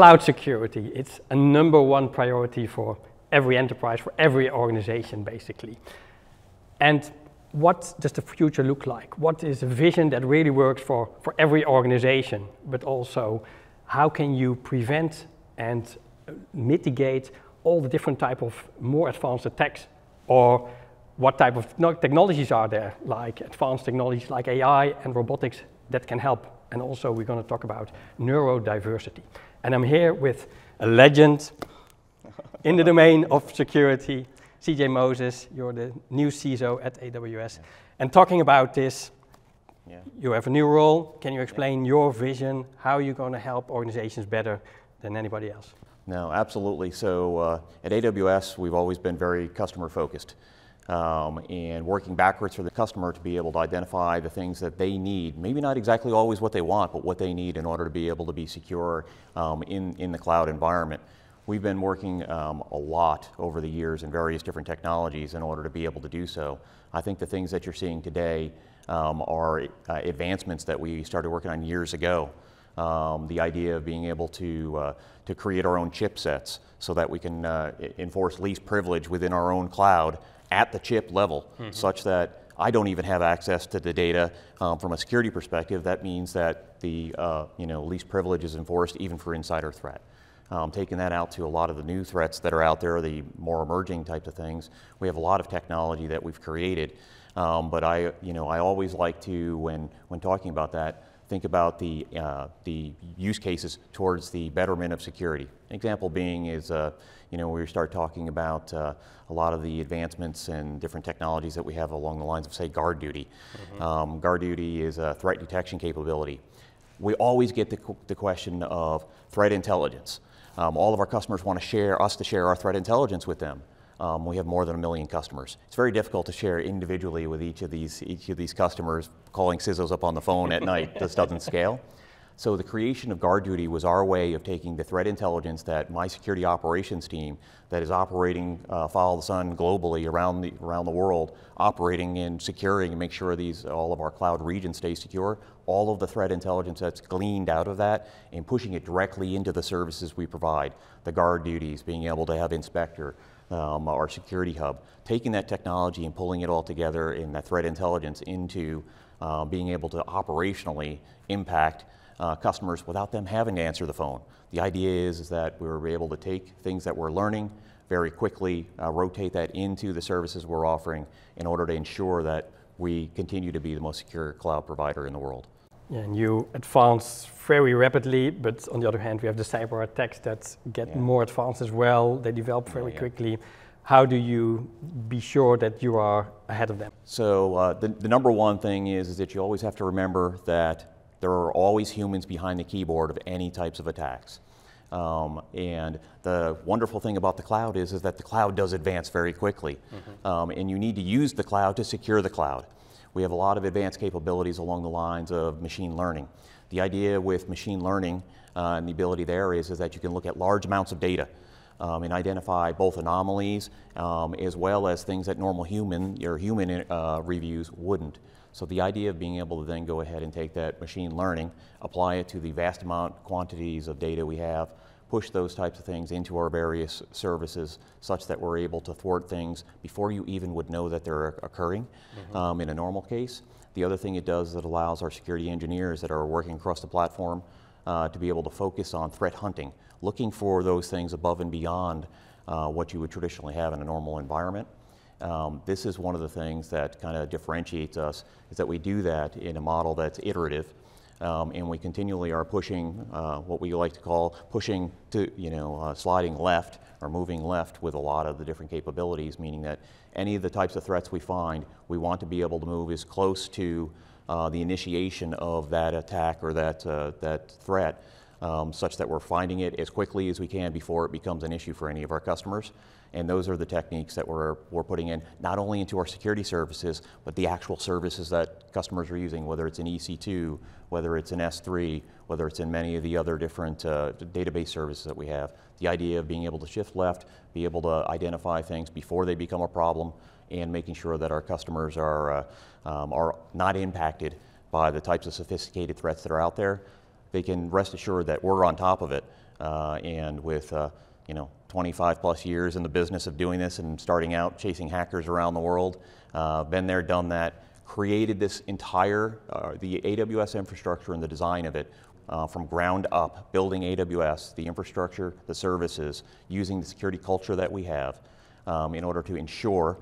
cloud security, it's a number one priority for every enterprise, for every organization, basically. And what does the future look like? What is a vision that really works for, for every organization, but also how can you prevent and uh, mitigate all the different type of more advanced attacks or what type of technologies are there, like advanced technologies like AI and robotics that can help. And also we're going to talk about neurodiversity. And I'm here with a legend in the domain of security, CJ Moses. You're the new CISO at AWS. Yeah. And talking about this, yeah. you have a new role. Can you explain yeah. your vision, how are you're going to help organizations better than anybody else? No, absolutely. So uh, at AWS, we've always been very customer focused um, and working backwards for the customer to be able to identify the things that they need. Maybe not exactly always what they want, but what they need in order to be able to be secure um, in, in the cloud environment. We've been working um, a lot over the years in various different technologies in order to be able to do so. I think the things that you're seeing today um, are uh, advancements that we started working on years ago. Um, the idea of being able to, uh, to create our own chipsets so that we can uh, enforce least privilege within our own cloud at the chip level, mm-hmm. such that I don't even have access to the data um, from a security perspective. That means that the uh, you know least privilege is enforced even for insider threat. Um, taking that out to a lot of the new threats that are out there, the more emerging types of things. We have a lot of technology that we've created, um, but I, you know, I always like to, when when talking about that, think about the uh, the use cases towards the betterment of security. An example being is, uh, you know, we start talking about uh, a lot of the advancements and different technologies that we have along the lines of, say, GuardDuty. Mm-hmm. Um, GuardDuty is a threat detection capability. We always get the, the question of threat intelligence. Um, all of our customers want to share us to share our threat intelligence with them. Um, we have more than a million customers. It's very difficult to share individually with each of these each of these customers. Calling CISOs up on the phone at night just doesn't scale. So the creation of GuardDuty was our way of taking the threat intelligence that my security operations team that is operating uh, follow the sun globally around the, around the world, operating and securing and make sure these all of our cloud regions stay secure, all of the threat intelligence that's gleaned out of that and pushing it directly into the services we provide, the guard duties, being able to have inspector, um, our security hub, taking that technology and pulling it all together in that threat intelligence into uh, being able to operationally impact uh, customers without them having to answer the phone. The idea is, is that we were able to take things that we're learning very quickly, uh, rotate that into the services we're offering in order to ensure that we continue to be the most secure cloud provider in the world. Yeah, and you advance very rapidly, but on the other hand, we have the cyber attacks that get yeah. more advanced as well. They develop very yeah, yeah. quickly. How do you be sure that you are ahead of them? So uh, the, the number one thing is, is that you always have to remember that there are always humans behind the keyboard of any types of attacks. Um, and the wonderful thing about the cloud is, is that the cloud does advance very quickly. Mm-hmm. Um, and you need to use the cloud to secure the cloud. We have a lot of advanced capabilities along the lines of machine learning. The idea with machine learning uh, and the ability there is, is that you can look at large amounts of data um, and identify both anomalies um, as well as things that normal human or human uh, reviews wouldn't. So the idea of being able to then go ahead and take that machine learning, apply it to the vast amount quantities of data we have, push those types of things into our various services such that we're able to thwart things before you even would know that they're occurring mm-hmm. um, in a normal case. The other thing it does is it allows our security engineers that are working across the platform uh, to be able to focus on threat hunting, looking for those things above and beyond uh, what you would traditionally have in a normal environment. Um, this is one of the things that kind of differentiates us is that we do that in a model that's iterative um, and we continually are pushing uh, what we like to call pushing to, you know, uh, sliding left or moving left with a lot of the different capabilities, meaning that any of the types of threats we find, we want to be able to move as close to uh, the initiation of that attack or that, uh, that threat um, such that we're finding it as quickly as we can before it becomes an issue for any of our customers. And those are the techniques that we're, we're putting in, not only into our security services, but the actual services that customers are using, whether it's in EC2, whether it's in S3, whether it's in many of the other different uh, database services that we have. The idea of being able to shift left, be able to identify things before they become a problem, and making sure that our customers are, uh, um, are not impacted by the types of sophisticated threats that are out there they can rest assured that we're on top of it uh, and with uh, you know 25 plus years in the business of doing this and starting out chasing hackers around the world, uh, been there, done that, created this entire uh, the AWS infrastructure and the design of it uh, from ground up, building AWS, the infrastructure, the services, using the security culture that we have um, in order to ensure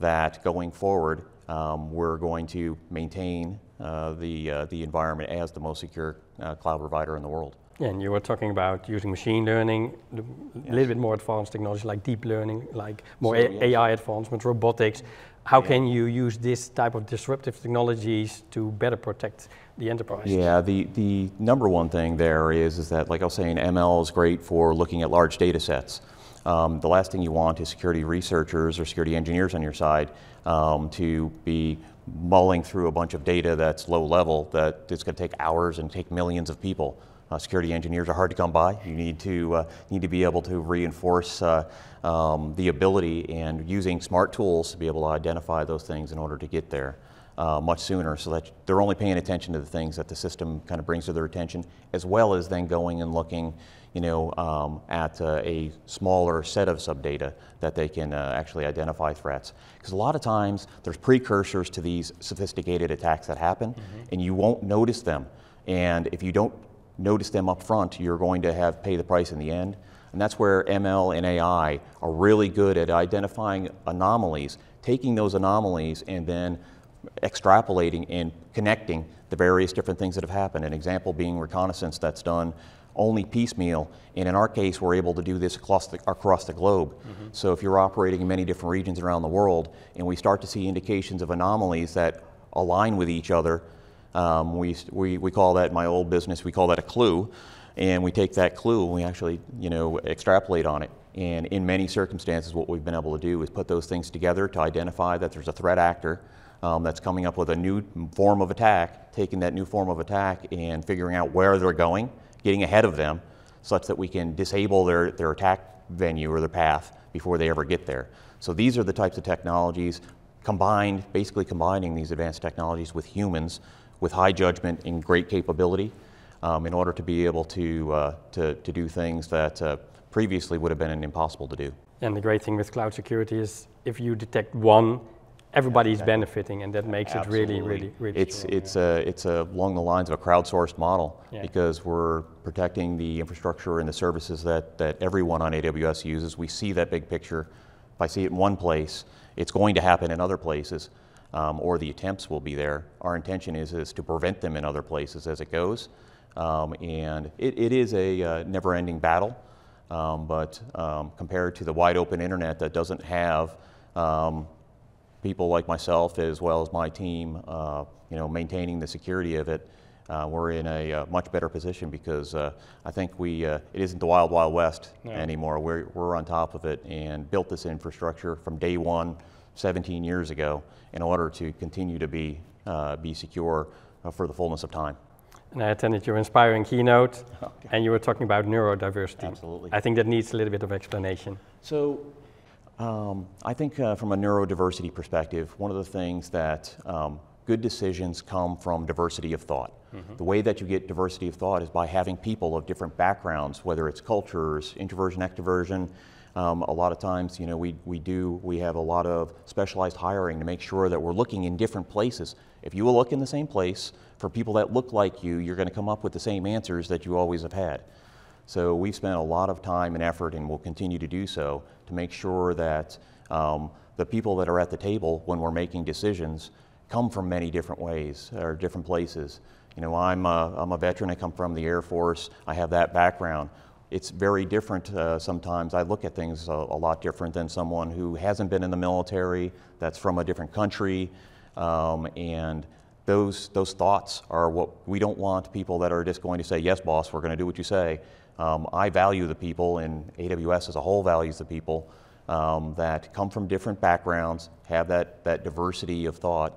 that going forward um, we're going to maintain uh, the, uh, the environment as the most secure uh, cloud provider in the world. Yeah, and you were talking about using machine learning, a yes. little bit more advanced technology like deep learning, like more so, yes. AI advancements, robotics. How yeah. can you use this type of disruptive technologies to better protect the enterprise? Yeah, the, the number one thing there is, is that, like I was saying, ML is great for looking at large data sets. Um, the last thing you want is security researchers or security engineers on your side um, to be mulling through a bunch of data that's low level that it's going to take hours and take millions of people. Uh, security engineers are hard to come by. You need to uh, need to be able to reinforce uh, um, the ability and using smart tools to be able to identify those things in order to get there uh, much sooner, so that they're only paying attention to the things that the system kind of brings to their attention, as well as then going and looking you know, um, at uh, a smaller set of subdata that they can uh, actually identify threats. Because a lot of times there's precursors to these sophisticated attacks that happen, mm-hmm. and you won't notice them. And if you don't notice them up front, you're going to have pay the price in the end. And that's where ML and AI are really good at identifying anomalies, taking those anomalies and then extrapolating and connecting the various different things that have happened. An example being reconnaissance that's done only piecemeal. And in our case, we're able to do this across the, across the globe. Mm-hmm. So if you're operating in many different regions around the world and we start to see indications of anomalies that align with each other, um, we, we, we call that, my old business, we call that a clue. And we take that clue and we actually, you know, extrapolate on it. And in many circumstances, what we've been able to do is put those things together to identify that there's a threat actor um, that's coming up with a new form of attack, taking that new form of attack and figuring out where they're going getting ahead of them such that we can disable their, their attack venue or their path before they ever get there. So these are the types of technologies combined, basically combining these advanced technologies with humans with high judgment and great capability um, in order to be able to, uh, to, to, do things that uh, previously would have been impossible to do. And the great thing with cloud security is if you detect one everybody's yeah, benefiting, and that makes Absolutely. it really, really, really. It's strong, it's yeah. a it's a, along the lines of a crowdsourced model yeah. because we're protecting the infrastructure and the services that that everyone on AWS uses. We see that big picture. If I see it in one place, it's going to happen in other places, um, or the attempts will be there. Our intention is is to prevent them in other places as it goes, um, and it, it is a uh, never-ending battle. Um, but um, compared to the wide open internet that doesn't have um, people like myself as well as my team, uh, you know, maintaining the security of it, uh, we're in a uh, much better position because uh, I think we, uh, it isn't the wild, wild west no. anymore. We're, we're on top of it and built this infrastructure from day one, 17 years ago, in order to continue to be, uh, be secure for the fullness of time. And I attended your inspiring keynote, okay. and you were talking about neurodiversity. Absolutely. I think that needs a little bit of explanation. So um, I think uh, from a neurodiversity perspective, one of the things that um, good decisions come from diversity of thought. Mm-hmm. The way that you get diversity of thought is by having people of different backgrounds, whether it's cultures, introversion, extroversion. Um, a lot of times, you know, we, we do, we have a lot of specialized hiring to make sure that we're looking in different places. If you will look in the same place for people that look like you, you're going to come up with the same answers that you always have had. So we've spent a lot of time and effort, and will continue to do so, to make sure that um, the people that are at the table when we're making decisions come from many different ways or different places. You know, I'm a, I'm a veteran, I come from the Air Force, I have that background. It's very different uh, sometimes. I look at things a, a, lot different than someone who hasn't been in the military, that's from a different country, um, and those, those thoughts are what we don't want people that are just going to say, yes, boss, we're going to do what you say. Um, I value the people, and AWS as a whole values the people um, that come from different backgrounds, have that, that diversity of thought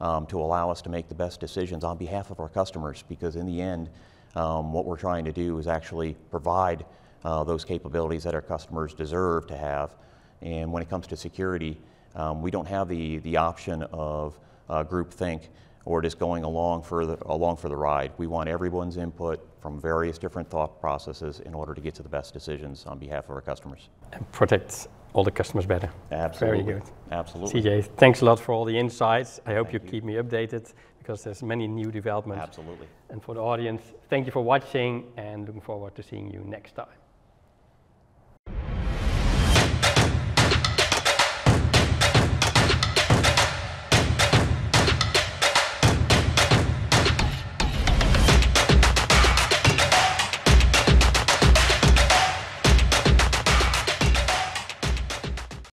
um, to allow us to make the best decisions on behalf of our customers. Because in the end, um, what we're trying to do is actually provide uh, those capabilities that our customers deserve to have. And when it comes to security, um, we don't have the, the option of uh, groupthink or just going along for the, along for the ride. We want everyone's input from various different thought processes in order to get to the best decisions on behalf of our customers. And protect all the customers better. Absolutely. Very good. Absolutely. CJ, thanks a lot for all the insights. I hope you, you. keep me updated because there's many new developments. Absolutely. And for the audience, thank you for watching and looking forward to seeing you next time.